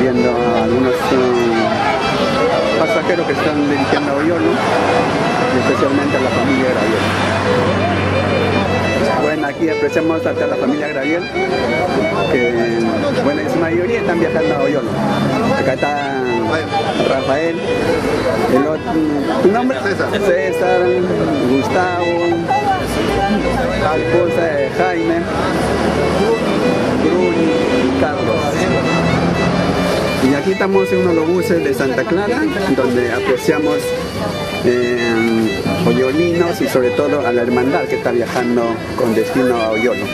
viendo a algunos uh, pasajeros que están dirigiendo a Oyolo, y especialmente a la familia Graviel. Bueno, aquí apreciamos a la familia Graviel, que bueno, en su mayoría están viajando a Oyolo. Acá está Rafael, el otro, ¿tu nombre? César. César, Gustavo, la esposa de Jaime, Bruni y Carlos. Y aquí estamos en uno de los buses de Santa Clara, donde apreciamos eh, oyolinos y sobre todo a la hermandad que está viajando con destino a Oyolo.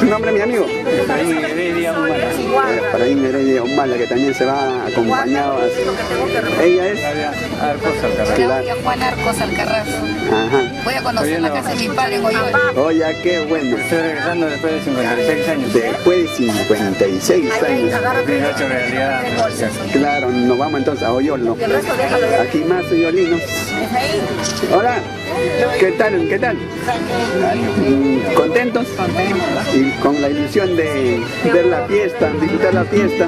¿Su nombre, mi amigo? Ahí Heredia Paraín Heredia Humala, que también se va acompañado. a- Ella es... Arcos Alcaraz. Claudia Juan Arcos Alcarraz. Ajá. Voy a conocer la casa de mi padre en Oyol. Oye, qué bueno. Estoy regresando después de 56 años. Después de 56 años. Claro, nos vamos entonces a Oyolo. Aquí más oyolinos. Hola, ¿qué tal? ¿Qué tal? ¿Contentos? Y con la ilusión de ver la fiesta, disfrutar la fiesta.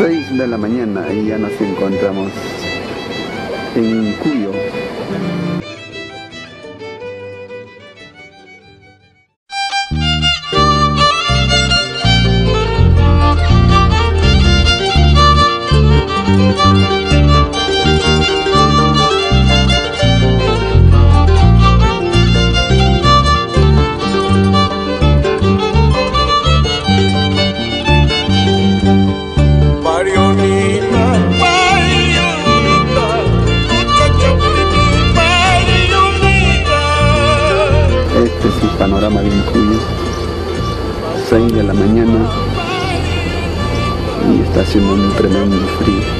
Seis de la mañana y ya nos encontramos en Cuyo. Y está haciendo un tremendo frío. Tigueñita,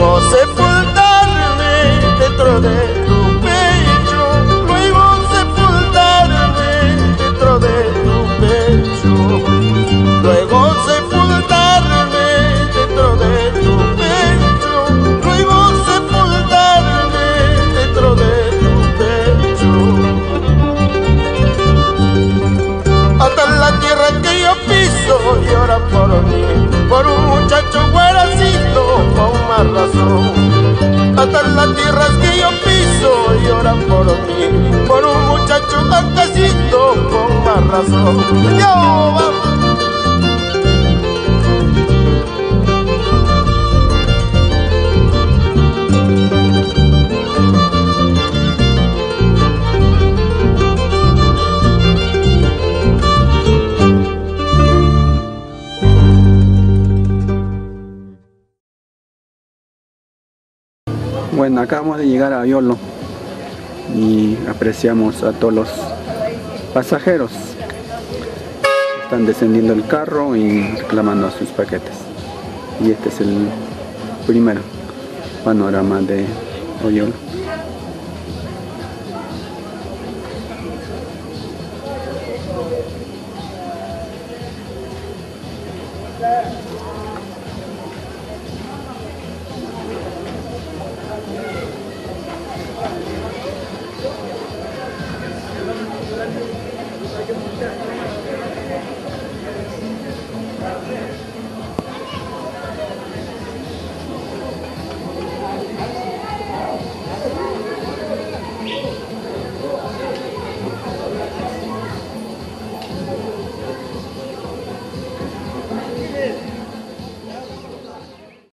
luego sepultarme dentro de tu pecho, luego sepultarme dentro de tu pecho, luego sepultarme dentro de tu pecho, luego sepultarme dentro de tu pecho. Hasta la tierra que yo piso llora por mí, por un muchacho la razón. Hasta las tierras que yo piso lloran por mí, por un muchacho tan casito con más razón. Acabamos de llegar a Ayolo y apreciamos a todos los pasajeros. Están descendiendo el carro y reclamando sus paquetes. Y este es el primer panorama de Oyolo.